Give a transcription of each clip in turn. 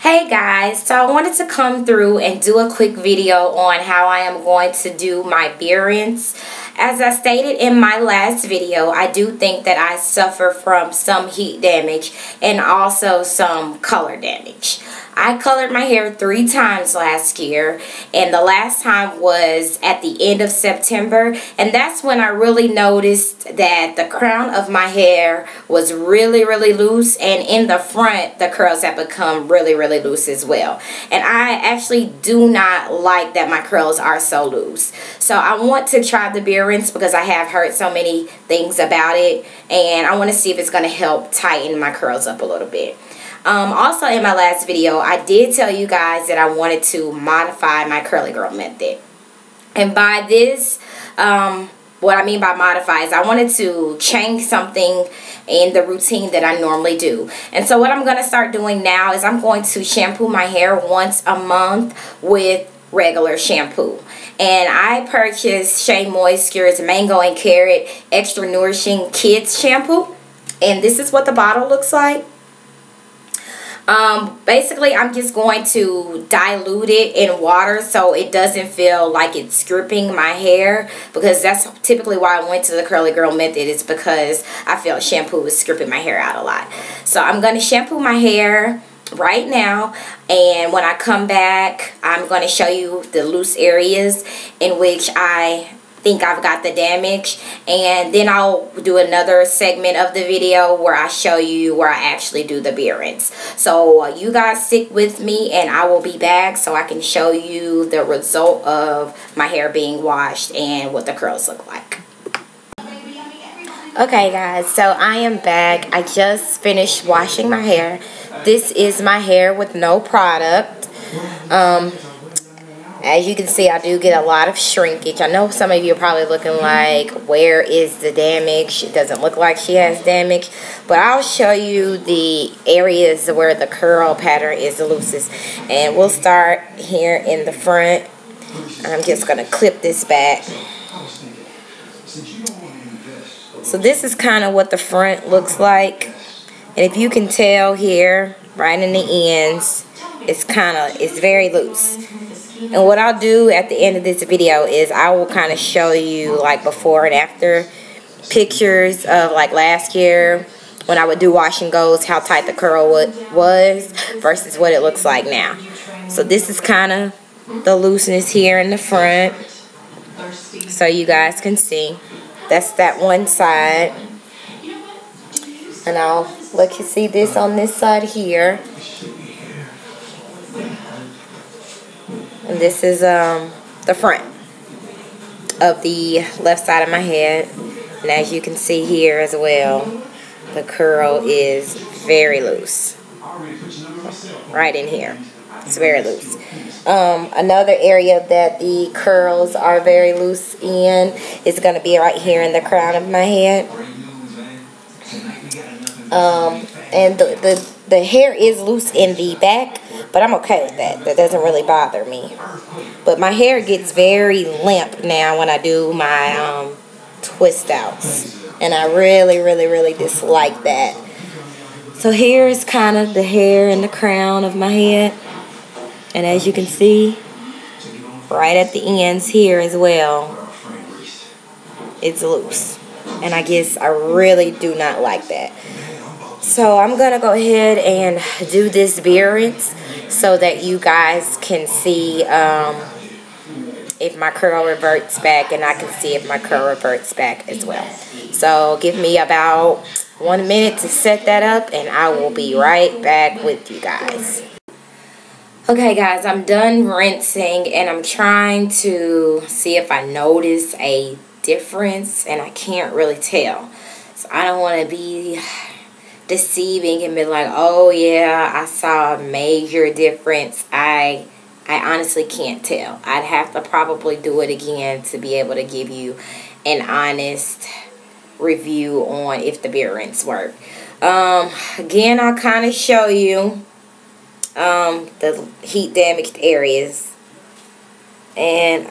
Hey guys, so I wanted to come through and do a quick video on how I am going to do my beer rinse. As I stated in my last video, I do think that I suffer from some heat damage and also some color damage. I colored my hair three times last year and the last time was at the end of September and that's when I really noticed that the crown of my hair was really really loose and in the front the curls have become really really loose as well and I actually do not like that my curls are so loose so I want to try the beer rinse because I have heard so many things about it and I want to see if it's going to help tighten my curls up a little bit. Um, also in my last video, I did tell you guys that I wanted to modify my curly girl method. And by this, um, what I mean by modify is I wanted to change something in the routine that I normally do. And so what I'm going to start doing now is I'm going to shampoo my hair once a month with regular shampoo. And I purchased Shea Moisture's Mango and Carrot Extra Nourishing Kids Shampoo. And this is what the bottle looks like. Um, basically, I'm just going to dilute it in water so it doesn't feel like it's stripping my hair because that's typically why I went to the curly girl method is because I felt shampoo was stripping my hair out a lot. So I'm going to shampoo my hair right now and when I come back I'm going to show you the loose areas in which I think I've got the damage and then I'll do another segment of the video where I show you where I actually do the rinse. So uh, you guys stick with me and I will be back so I can show you the result of my hair being washed and what the curls look like. Okay guys, so I am back. I just finished washing my hair. This is my hair with no product. Um, as you can see, I do get a lot of shrinkage. I know some of you are probably looking mm-hmm. like, where is the damage? It doesn't look like she has damage. But I'll show you the areas where the curl pattern is the loosest. And we'll start here in the front. I'm just going to clip this back. So this is kind of what the front looks like. And if you can tell here, right in the ends, it's kind of, it's very loose. And what I'll do at the end of this video is I will kind of show you like before and after pictures of like last year when I would do wash and goes, how tight the curl was versus what it looks like now. So this is kind of the looseness here in the front so you guys can see. That's that one side. And I'll let you see this on this side here. And this is um, the front of the left side of my head. And as you can see here as well, the curl is very loose. Right in here. It's very loose. Um, another area that the curls are very loose in is going to be right here in the crown of my head. Um, and the, the, the hair is loose in the back, but I'm okay with that. That doesn't really bother me. But my hair gets very limp now when I do my um, twist outs. And I really, really, really dislike that. So here is kind of the hair and the crown of my head. And as you can see, right at the ends here as well, it's loose. And I guess I really do not like that. So I'm going to go ahead and do this rinse so that you guys can see um, if my curl reverts back and I can see if my curl reverts back as well. So give me about one minute to set that up and I will be right back with you guys. Okay guys, I'm done rinsing and I'm trying to see if I notice a difference and I can't really tell. So I don't want to be deceiving and be like, oh yeah, I saw a major difference. I I honestly can't tell. I'd have to probably do it again to be able to give you an honest review on if the beer rinse work. Um, again, I'll kind of show you um, the heat damaged areas. And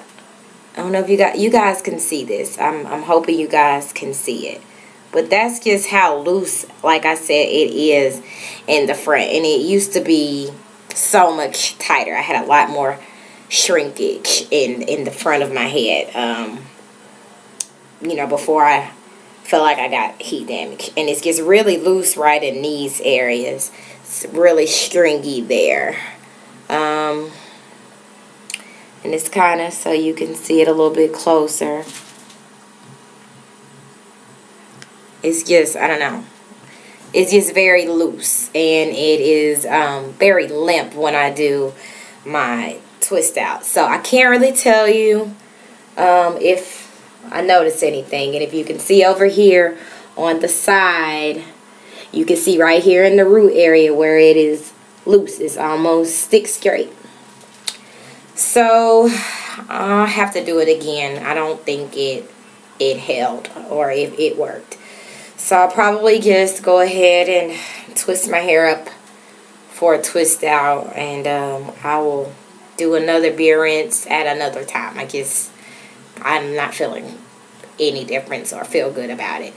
I don't know if you got you guys can see this. I'm I'm hoping you guys can see it. But that's just how loose, like I said, it is in the front. And it used to be so much tighter. I had a lot more shrinkage in in the front of my head. Um, you know, before I felt like I got heat damage. And it gets really loose right in these areas. It's really stringy there. Um, and it's kind of so you can see it a little bit closer. It's just, I don't know. It's just very loose and it is um, very limp when I do my twist out. So I can't really tell you um, if I notice anything. And if you can see over here on the side, you can see right here in the root area where it is loose. It's almost stick straight. So I'll have to do it again. I don't think it it held or if it worked. So I'll probably just go ahead and twist my hair up for a twist out and um, I will do another beer rinse at another time. I guess I'm not feeling any difference or feel good about it.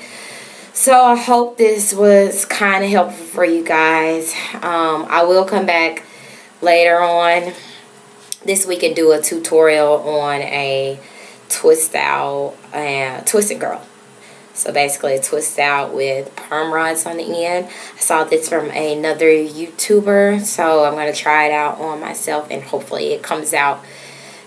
So I hope this was kind of helpful for you guys. Um, I will come back later on this week and do a tutorial on a twist out, uh, twisted girl. So basically a twist out with perm rods on the end. I saw this from another YouTuber. So I'm going to try it out on myself and hopefully it comes out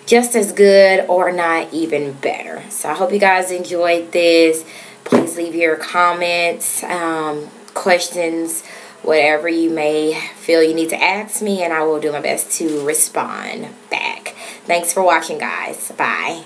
just as good or not even better. So I hope you guys enjoyed this. Please leave your comments, um, questions, whatever you may feel you need to ask me and I will do my best to respond back. Thanks for watching guys. Bye.